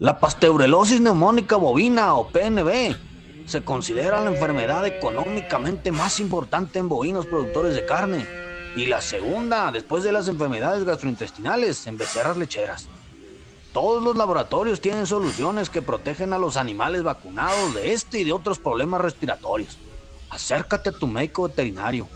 La pasteurelosis neumónica bovina o PNB se considera la enfermedad económicamente más importante en bovinos productores de carne y la segunda después de las enfermedades gastrointestinales en becerras lecheras. Todos los laboratorios tienen soluciones que protegen a los animales vacunados de este y de otros problemas respiratorios. Acércate a tu médico veterinario.